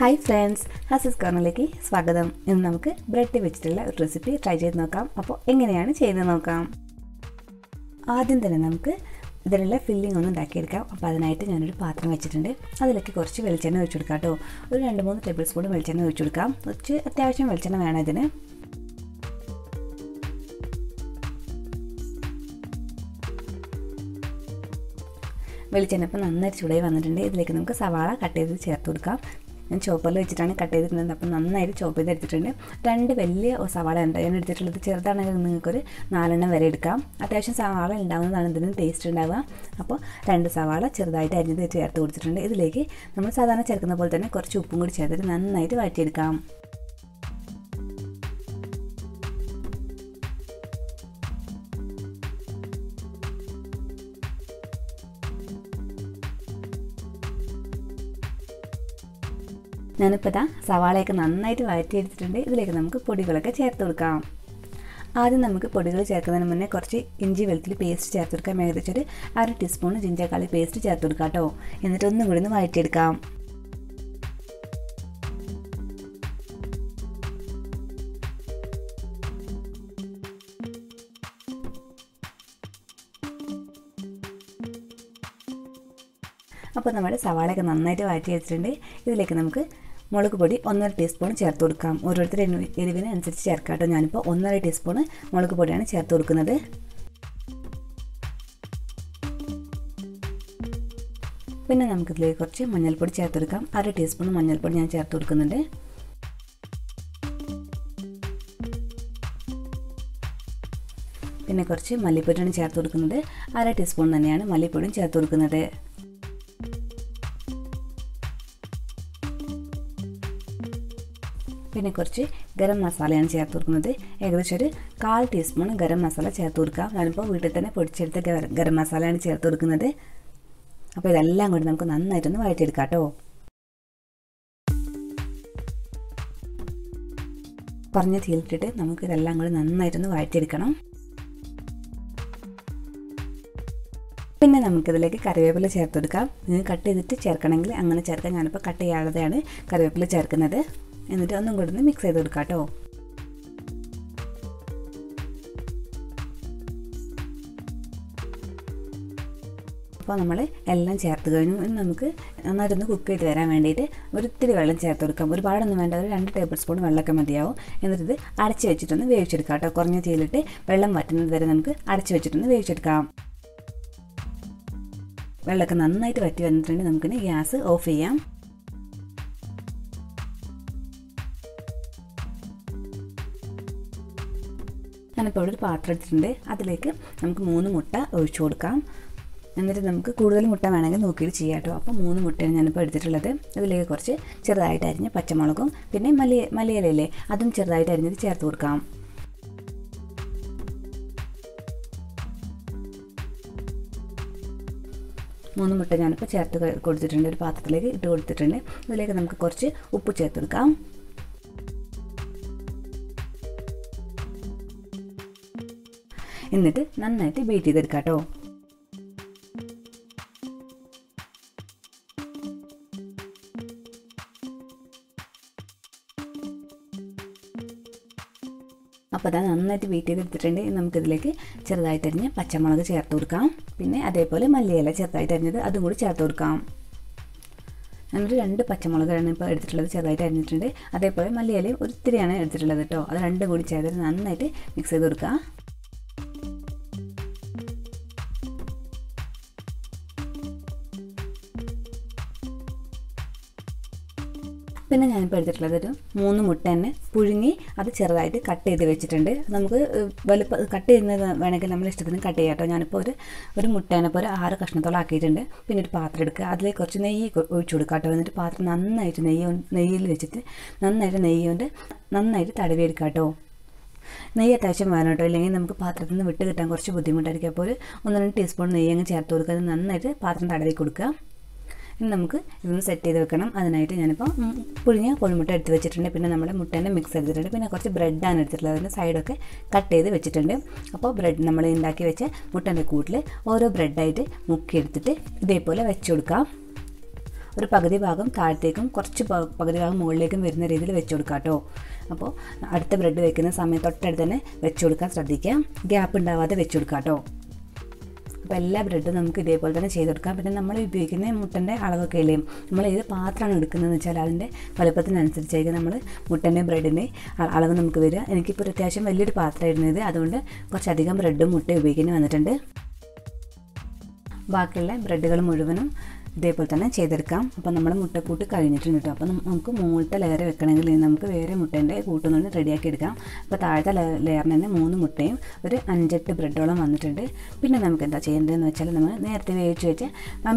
Hi friends ഹസസ് കോർണറിലേക്ക് സ്വാഗതം. ഇന്ന് നമുക്ക് ബ്രെഡ് വെച്ചിട്ടുള്ള ഒരു റെസിപ്പി ട്രൈ ചെയ്ത് നോക്കാം. അപ്പോൾ എങ്ങനെയാണ് ചെയ്ത് നോക്കാം? ആദ്യം തന്നെ നമുക്ക് ഇതിനുള്ള ഫില്ലിംഗ് ഒന്ന് ഉണ്ടാക്കിയെടുക്കാം. അപ്പോൾ അതിനായിട്ട് ഞാനൊരു പാത്രം വെച്ചിട്ടുണ്ട്. അതിലേക്ക് കുറച്ച് വെളിച്ചെണ്ണ ഒഴിച്ചു കൊടുക്കാം കേട്ടോ. ഒരു രണ്ട് മൂന്ന് ടേബിൾ സ്പൂൺ വെളിച്ചെണ്ണ ഒഴിച്ചു കൊടുക്കാം. കുറച്ച് അത്യാവശ്യം വെളിച്ചെണ്ണ വേണം ഇതിന്. വെളിച്ചെണ്ണ ഇപ്പോൾ നന്നായിട്ട് ചൂടായി വന്നിട്ടുണ്ട്. ഇതിലേക്ക് നമുക്ക് സവാള കട്ട് ചെയ്ത് ചേർത്ത് കൊടുക്കാം. ഞാൻ ചോപ്പറിൽ വെച്ചിട്ടാണ് കട്ട് ചെയ്തിരുന്നത്. അപ്പം നന്നായിട്ട് ചോപ്പ് ചെയ്ത് എടുത്തിട്ടുണ്ട് രണ്ട് വലിയ സവാള ഉണ്ട്. ഞാൻ എടുത്തിട്ടുള്ളത് ചെറുതാണെങ്കിൽ നിങ്ങൾക്കൊരു നാലെണ്ണം വരെ എടുക്കാം. അത്യാവശ്യം സവാള ഉണ്ടാകുന്നതാണ് ഇതിന് ടേസ്റ്റ് ഉണ്ടാവുക. അപ്പോൾ രണ്ട് സവാള ചെറുതായിട്ട് അരിഞ്ഞത് ചേർത്ത് കൊടുത്തിട്ടുണ്ട്. ഇതിലേക്ക് നമ്മൾ സാധാരണ ചേർക്കുന്ന പോലെ തന്നെ കുറച്ച് ഉപ്പും കൂടി ചേർത്തിട്ട് നന്നായിട്ട് വഴറ്റിയെടുക്കാം. ഞാനിപ്പോൾ ഇതാ സവാളയൊക്കെ നന്നായിട്ട് വഴറ്റിയെടുത്തിട്ടുണ്ട്. ഇതിലേക്ക് നമുക്ക് പൊടികളൊക്കെ ചേർത്ത് കൊടുക്കാം. ആദ്യം നമുക്ക് പൊടികൾ ചേർക്കുന്നതിന് മുന്നേ കുറച്ച് ഇഞ്ചി വെളുത്തുള്ളി പേസ്റ്റ് ചേർത്ത് കൊടുക്കാം. ഏകദേശം ഒരു അര ടീസ്പൂൺ ജിഞ്ചക്കാളി പേസ്റ്റ് ചേർത്ത് കൊടുക്കാം കേട്ടോ. എന്നിട്ട് ഒന്നും കൂടി ഒന്ന് വഴറ്റിയെടുക്കാം. അപ്പോൾ നമ്മുടെ സവാളയൊക്കെ നന്നായിട്ട് വഴറ്റി വെച്ചിട്ടുണ്ട് ഇതിലേക്ക് നമുക്ക് മുളക് പൊടി ഒന്നര ടീസ്പൂൺ ചേർത്ത് കൊടുക്കാം. ഓരോരുത്തർ എരിവിന് അനുസരിച്ച് ചേർക്കാം ഞാനിപ്പോൾ ഒന്നര ടീസ്പൂൺ മുളക് പൊടിയാണ് ചേർത്ത് കൊടുക്കുന്നത്. പിന്നെ നമുക്കിതിലേക്ക് കുറച്ച് മഞ്ഞൾപ്പൊടി ചേർത്ത് കൊടുക്കാം. അര ടീസ്പൂൺ മഞ്ഞൾപ്പൊടി ഞാൻ ചേർത്ത് കൊടുക്കുന്നുണ്ട്. പിന്നെ കുറച്ച് മല്ലിപ്പൊടിയാണ് ചേർത്ത് കൊടുക്കുന്നത്. അര ടീസ്പൂൺ തന്നെയാണ് മല്ലിപ്പൊടിയും ചേർത്ത് കൊടുക്കുന്നത്. പിന്നെ കുറച്ച് ഗരം മസാലയാണ് ചേർത്ത് കൊടുക്കുന്നത്. ഏകദേശം ഒരു കാൽ ടീസ്പൂൺ ഗരം മസാല ചേർത്ത് കൊടുക്കാം ഞാനിപ്പോൾ വീട്ടിൽ തന്നെ പൊടിച്ചെടുത്ത ഗരം മസാലയാണ് ചേർത്ത് കൊടുക്കുന്നത്. അപ്പോൾ ഇതെല്ലാം കൂടി നമുക്ക് നന്നായിട്ടൊന്ന് വഴറ്റിയെടുക്കാം കേട്ടോ. പറഞ്ഞ് തീയിലിട്ടിട്ട് നമുക്ക് ഇതെല്ലാം കൂടി നന്നായിട്ടൊന്ന് വഴറ്റിയെടുക്കണം. പിന്നെ നമുക്കിതിലേക്ക് കറിവേപ്പില ചേർത്ത് കൊടുക്കാം. നിങ്ങൾ കട്ട് ചെയ്തിട്ട് ചേർക്കണമെങ്കിൽ അങ്ങനെ ചേർക്കാം ഞാനിപ്പോൾ കട്ട് ചെയ്യാതെയാണ് കറിവേപ്പില ചേർക്കുന്നത്. എന്നിട്ട് ഒന്നും കൂടെ മിക്സ് ചെയ്ത് കൊടുക്കാം കേട്ടോ. അപ്പോൾ നമ്മൾ എല്ലാം ചേർത്ത് കഴിഞ്ഞു. ഇനി നമുക്ക് നന്നായിട്ടൊന്ന് കുക്ക് ചെയ്ത് വരാൻ വേണ്ടിയിട്ട് ഒരിത്തിരി വെള്ളം ചേർത്ത് കൊടുക്കാം. ഒരുപാടൊന്നും വേണ്ട. ഒരു രണ്ട് ടേബിൾ സ്പൂൺ വെള്ളമൊക്കെ മതിയാവും. ഇത് അടച്ച് വെച്ചിട്ടൊന്ന് വേവിച്ചെടുക്കാം കേട്ടോ. കുറഞ്ഞ തീയിലിട്ട് വെള്ളം വറ്റുന്നത് വരെ നമുക്ക് അടച്ച് വെച്ചിട്ടൊന്ന് വേവിച്ചെടുക്കാം. വെള്ളമൊക്കെ നന്നായിട്ട് വറ്റി വന്നിട്ടുണ്ടെങ്കിൽ നമുക്കിനി ഗ്യാസ് ഓഫ് ചെയ്യാം. ഞാനിപ്പോൾ ഒരു പാത്രം എടുത്തിട്ടുണ്ട്. അതിലേക്ക് നമുക്ക് മൂന്ന് മുട്ട ഒഴിച്ചു കൊടുക്കാം. എന്നിട്ട് നമുക്ക് കൂടുതൽ മുട്ട വേണമെങ്കിൽ നോക്കിയിട്ട് ചെയ്യാം കേട്ടോ. അപ്പോൾ മൂന്ന് മുട്ടയാണ് ഞാനിപ്പോൾ എടുത്തിട്ടുള്ളത്. അതിലേക്ക് കുറച്ച് ചെറുതായിട്ട് അരിഞ്ഞ പച്ചമുളകും പിന്നെ മല്ലി മലയിലല്ലേ അതും ചെറുതായിട്ട് അരിഞ്ഞത് ചേർത്ത് കൊടുക്കാം. മൂന്ന് മുട്ട ഞാനിപ്പോൾ ചേർത്ത് കൊടുത്തിട്ടുണ്ട്. ഒരു പാത്രത്തിലേക്ക് ഇട്ട് കൊടുത്തിട്ടുണ്ട്. അതിലേക്ക് നമുക്ക് കുറച്ച് ഉപ്പ് ചേർത്ത് കൊടുക്കാം. എന്നിട്ട് നന്നായിട്ട് ബീറ്റ് ചെയ്തെടുക്കാം കേട്ടോ അപ്പോൾ അതാ നന്നായിട്ട് ബീറ്റ് ചെയ്തെടുത്തിട്ടുണ്ട്. നമുക്കിതിലേക്ക് ചെറുതായിട്ട് അരിഞ്ഞ് പച്ചമുളക് ചേർത്ത് കൊടുക്കാം. പിന്നെ അതേപോലെ മല്ലിയില ചെറുതായിട്ട് അരിഞ്ഞത് അതും കൂടി ചേർത്ത് കൊടുക്കാം. ഞാനൊരു രണ്ട് പച്ചമുളകാണ് ഇപ്പോൾ എടുത്തിട്ടുള്ളത് ചെറുതായിട്ട് അരിഞ്ഞിട്ടുണ്ട്. അതേപോലെ മല്ലിയിലയും ഒത്തിരിയാണ് എടുത്തിട്ടുള്ളത് കേട്ടോ. അത് രണ്ടും കൂടി ചേർത്ത് നന്നായിട്ട് മിക്സ് ചെയ്ത് കൊടുക്കുക പിന്നെ ഞാനിപ്പോൾ എടുത്തിട്ടുള്ളത് ഒരു മൂന്ന് മുട്ട തന്നെ പുഴുങ്ങി അത് ചെറുതായിട്ട് കട്ട് ചെയ്ത് വെച്ചിട്ടുണ്ട്. നമുക്ക് വലുപ്പ കട്ട് ചെയ്യുന്നത് വേണമെങ്കിൽ നമ്മൾ ഇഷ്ടത്തിന് കട്ട് ചെയ്യാം കേട്ടോ. ഞാനിപ്പോൾ ഒരു ഒരു മുട്ടേനെ ഒരു ആറ് കഷ്ണത്തോളം ആക്കിയിട്ടുണ്ട്. പിന്നെ ഒരു പാത്രം എടുക്കുക. അതിലേക്ക് കുറച്ച് നെയ്യ് ഒഴിച്ചു കൊടുക്കുക കേട്ടോ. എന്നിട്ട് പാത്രം നന്നായിട്ട് നെയ്യ് നെയ്യിൽ വെച്ചിട്ട് നന്നായിട്ട് നെയ്യ് കൊണ്ട് നന്നായിട്ട് തടവി എടുക്കുക കേട്ടോ. നെയ്യ് അത്യാവശ്യം വേണം കേട്ടോ. ഇല്ലെങ്കിൽ നമുക്ക് പാത്രത്തിൽ നിന്ന് വിട്ട് കിട്ടാൻ കുറച്ച് ബുദ്ധിമുട്ടായിരിക്കും. അപ്പോൾ ഒരു ഒന്ന് രണ്ട് ടീസ്പൂൺ നെയ്യ് അങ്ങ് ചേർത്ത് കൊടുക്കുക. നന്നായിട്ട് പാത്രം തടവി കൊടുക്കുക. ഇനി നമുക്ക് ഇതൊന്ന് സെറ്റ് ചെയ്ത് വെക്കണം. അതിനായിട്ട് ഞാനിപ്പോൾ പുഴുങ്ങിയ കോഴിമുട്ട എടുത്ത് വെച്ചിട്ടുണ്ട്. പിന്നെ നമ്മുടെ മുട്ടേന്റെ മിക്സ് എടുത്തിട്ടുണ്ട്. പിന്നെ കുറച്ച് ബ്രെഡാണ് എടുത്തിട്ടുള്ളത്. അതിന്റെ സൈഡൊക്കെ കട്ട് ചെയ്ത് വെച്ചിട്ടുണ്ട്. അപ്പോൾ ബ്രെഡ് നമ്മൾ ഉണ്ടാക്കി വെച്ച് മുട്ടേന്റെ കൂട്ടിൽ ഓരോ ബ്രെഡായിട്ട് മുക്കിയെടുത്തിട്ട് ഇതേപോലെ വെച്ച് കൊടുക്കാം. ഒരു പകുതി ഭാഗം താഴത്തേക്കും കുറച്ച് പകുതി ഭാഗം മുകളിലേക്കും വരുന്ന രീതിയിൽ വെച്ച് കൊടുക്കാം കേട്ടോ അപ്പോൾ അടുത്ത ബ്രെഡ് വെക്കുന്ന സമയത്ത് തൊട്ടടുത്ത് തന്നെ വെച്ച് കൊടുക്കാൻ ശ്രദ്ധിക്കാം. ഗ്യാപ്പ് ഉണ്ടാവാതെ വെച്ച് കൊടുക്കാം കേട്ടോ അപ്പോൾ എല്ലാ ബ്രെഡും നമുക്ക് ഇതേപോലെ തന്നെ ചെയ്തെടുക്കാം. പിന്നെ നമ്മൾ ഉപയോഗിക്കുന്ന മുട്ടന്റെ അളവൊക്കെ ഇല്ലേ നമ്മൾ ഏത് പാത്രമാണ് എടുക്കുന്നതെന്ന് വെച്ചാൽ അതിന്റെ വലുപ്പത്തിനനുസരിച്ചായിരിക്കും നമ്മൾ മുട്ടന്റെ ബ്രെഡിന്റെ അളവ് നമുക്ക് വരിക. എനിക്കിപ്പോൾ അത്യാവശ്യം വലിയൊരു പാത്രമായിരുന്നു ഇത്. അതുകൊണ്ട് കുറച്ചധികം ബ്രെഡും മുട്ടയും ഉപയോഗിക്കേണ്ടി വന്നിട്ടുണ്ട്. ബാക്കിയുള്ള ബ്രെഡുകൾ മുഴുവനും ഇതേപോലെ തന്നെ ചെയ്തെടുക്കാം. അപ്പോൾ നമ്മൾ മുട്ടക്കൂട്ട് കഴിഞ്ഞിട്ടുണ്ട് കേട്ടോ അപ്പോൾ നമുക്ക് മുകളിലത്തെ ലെയർ വെക്കണമെങ്കിൽ നമുക്ക് വേറെ മുട്ടേന്റെ കൂട്ടുന്നുണ്ട് റെഡിയാക്കി എടുക്കാം അപ്പോൾ താഴത്തെ ലെയറിന് തന്നെ മൂന്ന് മുട്ടയും ഒരു അഞ്ചെട്ട് ബ്രെഡോളം വന്നിട്ടുണ്ട്. പിന്നെ നമുക്ക് എന്താ ചെയ്യേണ്ടതെന്ന് വെച്ചാൽ നമ്മൾ നേരത്തെ വേവിച്ച് വെച്ച്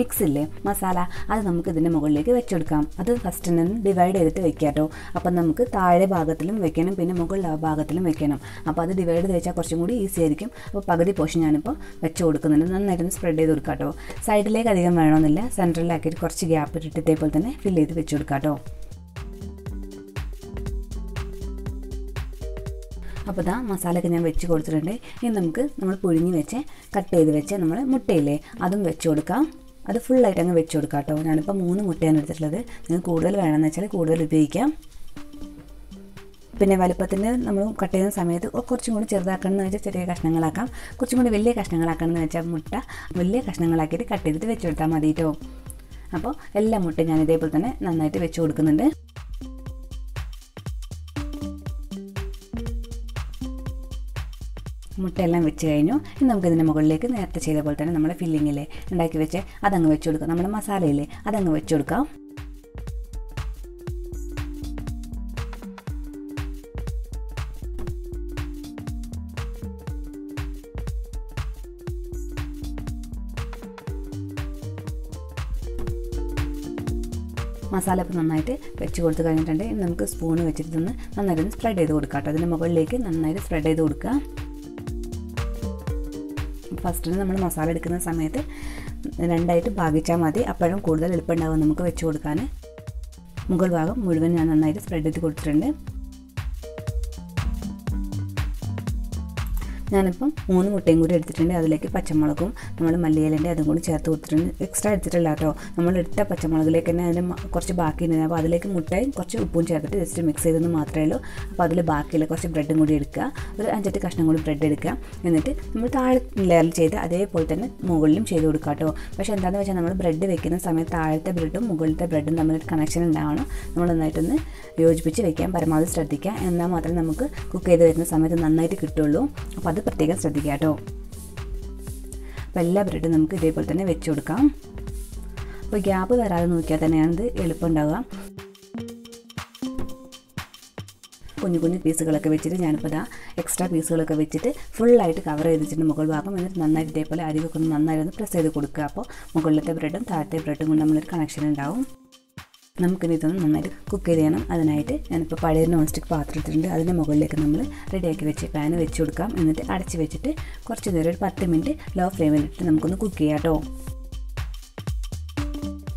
മിക്സ് ഇല്ലേ മസാല അത് നമുക്ക് ഇതിന്റെ മുകളിലേക്ക് വെച്ചെടുക്കാം അത് ഫസ്റ്റ് നിന്ന് ഡിവൈഡ് ചെയ്തിട്ട് വെക്കാം കേട്ടോ അപ്പം നമുക്ക് താഴെ ഭാഗത്തിലും വെക്കണം പിന്നെ മുകളിൽ ഭാഗത്തിലും വെക്കണം. അപ്പോൾ അത് ഡിവൈഡ് ചെയ്ത് വെച്ചാൽ കുറച്ചും കൂടി ഈസി ആയിരിക്കും. അപ്പോൾ പകുതി പോഷൻ ഞാനിപ്പോൾ വെച്ച് കൊടുക്കുന്നുണ്ട്. നന്നായിട്ടൊന്ന് സ്പ്രെഡ് ചെയ്ത് കൊടുക്കാം കേട്ടോ സൈഡിലേക്ക് അധികം വേണമെന്നില്ല സെന്ററിലാക്കിയിട്ട് കുറച്ച് ഗ്യാപ്പ് ഇട്ടിട്ട് ഇതേപോലെ തന്നെ ഫിൽ ചെയ്ത് വെച്ച് കൊടുക്കാം കേട്ടോ. അപ്പോൾ ഇതാ മസാലയൊക്കെ ഞാൻ വെച്ച് കൊടുത്തിട്ടുണ്ട്. ഇനി നമുക്ക് നമ്മൾ പുഴുങ്ങി വെച്ച് കട്ട് ചെയ്ത് വെച്ച് നമ്മൾ മുട്ടയില്ലേ അതും വെച്ച് കൊടുക്കാം. അത് ഫുള്ളായിട്ട് അങ്ങ് വെച്ച് കൊടുക്കാം കേട്ടോ. ഞാനിപ്പോൾ മൂന്ന് മുട്ടയാണ് എടുത്തിട്ടുള്ളത്. നിങ്ങൾക്ക് കൂടുതൽ വേണമെന്ന് വെച്ചാൽ കൂടുതൽ ഉപയോഗിക്കാം. പിന്നെ വലുപ്പത്തിന് നമ്മൾ കട്ട് ചെയ്യുന്ന സമയത്ത് കുറച്ചും കൂടി ചെറുതാക്കണം എന്ന് വെച്ചാൽ ചെറിയ കഷ്ണങ്ങളാക്കാം. കുറച്ചും കൂടി വലിയ കഷ്ണങ്ങളാക്കണം എന്ന് വെച്ചാൽ മുട്ട വലിയ കഷ്ണങ്ങളാക്കിയിട്ട് കട്ട് ചെയ്തിട്ട് വെച്ച് കൊടുത്താൽ മതി കേട്ടോ അപ്പോൾ എല്ലാ മുട്ടയും ഞാൻ ഇതേപോലെ തന്നെ നന്നായിട്ട് വെച്ച് കൊടുക്കുന്നുണ്ട്. മുട്ടയെല്ലാം വെച്ച് കഴിഞ്ഞു. ഇനി നമുക്ക് ഇതിന്റെ മുകളിലേക്ക് നേരത്തെ ചെയ്ത പോലെ തന്നെ നമ്മുടെ ഫില്ലിങ്ങില്ലേ ഉണ്ടാക്കി വെച്ച് അതങ്ങ് വെച്ച് കൊടുക്കാം. നമ്മുടെ മസാലയില്ലേ അതങ്ങ് വെച്ച് കൊടുക്കാം. മസാല ഇപ്പോൾ നന്നായിട്ട് വെച്ച് കൊടുത്ത് കഴിഞ്ഞിട്ടുണ്ട് ഇനി നമുക്ക് സ്പൂൺ വെച്ചിട്ട് നിന്ന് നന്നായിട്ട് സ്പ്രെഡ് ചെയ്ത് കൊടുക്കാം കേട്ടോ. അതിന്റെ മുകളിലേക്ക് നന്നായിട്ട് സ്പ്രെഡ് ചെയ്ത് കൊടുക്കുക. ഫസ്റ്റിന് നമ്മൾ മസാല എടുക്കുന്ന സമയത്ത് രണ്ടായിട്ട് ഭാഗിച്ചാൽ മതി. അപ്പോഴും കൂടുതൽ എളുപ്പമുണ്ടാവും നമുക്ക് വെച്ച് കൊടുക്കാൻ. മുകൾ ഭാഗം മുഴുവൻ ഞാൻ നന്നായിട്ട് സ്പ്രെഡ് ചെയ്ത് കൊടുത്തിട്ടുണ്ട്. ഞാനിപ്പം മൂന്ന് മുട്ടയും കൂടി എടുത്തിട്ടുണ്ട്. അതിലേക്ക് പച്ചമുളകും നമ്മൾ മല്ലിയിലേന്റെ അതും കൂടി ചേർത്ത് കൊടുത്തിട്ടുണ്ട്. എക്സ്ട്രാ എടുത്തിട്ടില്ല കേട്ടോ. നമ്മൾ ഇട്ട പച്ചമുളകിലേക്ക് തന്നെ അതിന് കുറച്ച് ബാക്കിയുണ്ട്. അപ്പോൾ അതിലേക്ക് മുട്ടയും കുറച്ച് ഉപ്പും ചേർത്തിട്ട് ജസ്റ്റ് മിക്സ് ചെയ്തെന്ന് മാത്രമേ ഉള്ളൂ. അപ്പോൾ അതിൽ ബാക്കിയുള്ള കുറച്ച് ബ്രെഡും കൂടി എടുക്കുക. ഒരു അഞ്ചെട്ട് കഷ്ണം കൂടി ബ്രെഡ് എടുക്കുക. എന്നിട്ട് നമ്മൾ താഴെ ലെയറിൽ ചെയ്ത് അതേപോലെ തന്നെ മുകളിലും ചെയ്ത് കൊടുക്കുക കേട്ടോ. പക്ഷേ എന്താണെന്ന് വെച്ചാൽ നമ്മൾ ബ്രെഡ് വെക്കുന്ന സമയത്ത് താഴത്തെ ബ്രെഡും മുകളിലത്തെ ബ്രെഡും തമ്മിൽ കണക്ഷൻ ഉണ്ടാവണം. നമ്മൾ നന്നായിട്ടൊന്ന് യോജിപ്പിച്ച് വെക്കാൻ പരമാവധി ശ്രദ്ധിക്കുക. എന്നാൽ മാത്രമേ നമുക്ക് കുക്ക് ചെയ്ത് വരുന്ന സമയത്ത് നന്നായിട്ട് കിട്ടുള്ളൂ അപ്പോൾ അത് പ്രത്യേകം ശ്രദ്ധിക്കുക കേട്ടോ. അപ്പോൾ എല്ലാ ബ്രെഡും നമുക്ക് ഇതേപോലെ തന്നെ വെച്ച് കൊടുക്കാം. അപ്പോൾ ഗ്യാപ്പ് വരാതെ നോക്കിയാൽ തന്നെയാണ് ഇത് എളുപ്പം ഉണ്ടാവുക കുഞ്ഞു കുഞ്ഞു പീസുകളൊക്കെ വെച്ചിട്ട് ഞാനിപ്പോൾ ഇതാ എക്സ്ട്രാ പീസുകളൊക്കെ വെച്ചിട്ട് ഫുള്ളായിട്ട് കവർ ചെയ്ത് വെച്ചിട്ട് മുകൾ ഭാഗം. എന്നിട്ട് നന്നായിട്ട് ഇതേപോലെ അരി വെക്കുന്നത് നന്നായി ഒന്ന് പ്രസ് ചെയ്ത് കൊടുക്കുക. അപ്പോൾ മുകളിലത്തെ ബ്രെഡും താഴത്തെ ബ്രെഡും കൊണ്ട് നമ്മളൊരു കണക്ഷൻ ഉണ്ടാവും. നമുക്കിനി ഇതൊന്ന് നന്നായിട്ട് കുക്ക് ചെയ്യണം അതിനായിട്ട് ഞാനിപ്പോൾ പഴയ നോൺ സ്റ്റിക്ക് പാത്രം ഇട്ടിട്ടുണ്ട് അതിന്റെ മുകളിലേക്ക് നമ്മൾ റെഡിയാക്കി വെച്ച് പാൻ വെച്ച് കൊടുക്കാം. എന്നിട്ട് അടച്ച് വെച്ചിട്ട് കുറച്ച് നേരം ഒരു പത്ത് മിനിറ്റ് ലോ ഫ്ലെയിമിലിട്ട് നമുക്കൊന്ന് കുക്ക് ചെയ്യാം കേട്ടോ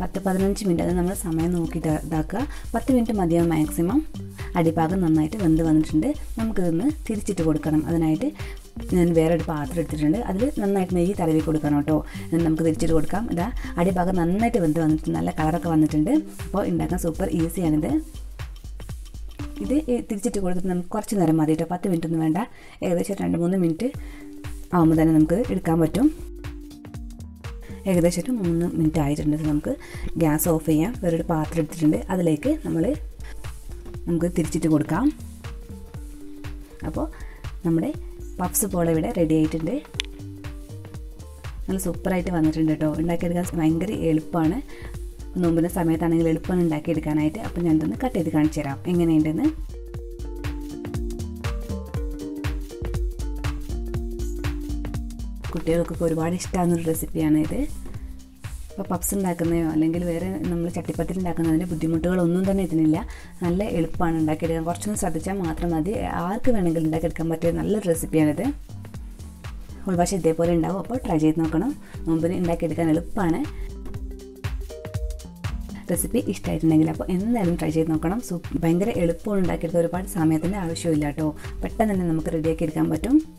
പത്ത് പതിനഞ്ച് മിനിറ്റ് അത് നമ്മൾ സമയം നോക്കി ഇതാ- ഇതാക്കുക. പത്ത് മിനിറ്റ് മതിയാവും മാക്സിമം അടിഭാഗം നന്നായിട്ട് വെന്ത് വന്നിട്ടുണ്ട്. നമുക്കിതൊന്ന് തിരിച്ചിട്ട് കൊടുക്കണം. അതിനായിട്ട് ഞാൻ വേറെ ഒരു പാത്രം എടുത്തിട്ടുണ്ട്. അതിൽ നന്നായിട്ട് നെയ്യ് തലവി കൊടുക്കണം കേട്ടോ. നമുക്ക് തിരിച്ചിട്ട് കൊടുക്കാം. ഇതാ അടിഭാഗം നന്നായിട്ട് വെന്ത് വന്നിട്ടുണ്ട്. നല്ല കളറൊക്കെ വന്നിട്ടുണ്ട്. അപ്പോൾ ഉണ്ടാക്കാൻ സൂപ്പർ ഈസിയാണിത് ഇത് തിരിച്ചിട്ട് കൊടുത്തിട്ട് നമുക്ക് കുറച്ച് നേരം മതി കേട്ടോ. പത്ത് മിനിറ്റ് ഒന്നും വേണ്ട. ഏകദേശം രണ്ട് മൂന്ന് മിനിറ്റ് ആകുമ്പോൾ തന്നെ നമുക്ക് എടുക്കാൻ പറ്റും. ഏകദേശം ഒരു മൂന്ന് മിനിറ്റ് ആയിട്ടുണ്ട് നമുക്ക്. ഗ്യാസ് ഓഫ് ചെയ്യാം. വേറൊരു പാത്രം എടുത്തിട്ടുണ്ട്. അതിലേക്ക് നമ്മൾ നമുക്ക് തിരിച്ചിട്ട് കൊടുക്കാം. അപ്പോൾ നമ്മുടെ പപ്സ് പോലെ ഇവിടെ റെഡി ആയിട്ടുണ്ട്. നല്ല സൂപ്പറായിട്ട് വന്നിട്ടുണ്ട് കേട്ടോ ഉണ്ടാക്കിയെടുക്കാൻ ഭയങ്കര എളുപ്പമാണ് നോമ്പിന്റെ സമയത്താണെങ്കിൽ എളുപ്പമാണ് ഉണ്ടാക്കിയെടുക്കാനായിട്ട്. അപ്പോൾ ഞാനിതൊന്ന് കട്ട് ചെയ്ത് കാണിച്ചു തരാം. എങ്ങനെയുണ്ടെന്ന്. കുട്ടികൾക്കൊക്കെ ഒരുപാട് ഇഷ്ടമാകുന്നൊരു റെസിപ്പിയാണ് ഇത് ഇപ്പോൾ പപ്സ് ഉണ്ടാക്കുന്നതോ അല്ലെങ്കിൽ വേറെ നമ്മൾ ചട്ടിപ്പത്തിൽ ഉണ്ടാക്കുന്നതിന് ബുദ്ധിമുട്ടുകളൊന്നും തന്നെ ഇതിനില്ല. നല്ല എളുപ്പമാണ് ഉണ്ടാക്കിയെടുക്കാൻ. കുറച്ചൊന്ന് ശ്രദ്ധിച്ചാൽ മാത്രം മതി. ആർക്ക് വേണമെങ്കിലും ഉണ്ടാക്കിയെടുക്കാൻ പറ്റിയ നല്ലൊരു റെസിപ്പിയാണിത്. ഉൾവശം ഇതേപോലെ ഉണ്ടാവും. അപ്പോൾ ട്രൈ ചെയ്ത് നോക്കണം. മുമ്പിന് ഉണ്ടാക്കിയെടുക്കാൻ എളുപ്പമാണ്. റെസിപ്പി ഇഷ്ടമായിട്ടുണ്ടെങ്കിൽ അപ്പോൾ എന്തായാലും ട്രൈ ചെയ്ത് നോക്കണം. സൂ ഭയങ്കര എളുപ്പമാണ് ഉണ്ടാക്കിയെടുക്കാൻ. ഒരുപാട് സമയത്തിന്റെ ആവശ്യമില്ല കേട്ടോ. പെട്ടെന്ന് തന്നെ നമുക്ക് റെഡിയാക്കി എടുക്കാൻ പറ്റും.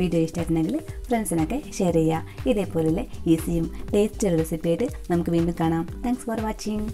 വീഡിയോ ഇഷ്ടമായിട്ടുണ്ടെങ്കിൽ ഫ്രണ്ട്സിനൊക്കെ ഷെയർ ചെയ്യുക. ഇതേപോലുള്ള ഈസിയും ടേസ്റ്റിയുള്ള റെസിപ്പി ആയിട്ട് നമുക്ക് വീണ്ടും കാണാം. Thanks for watching